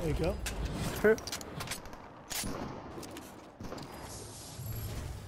There you go.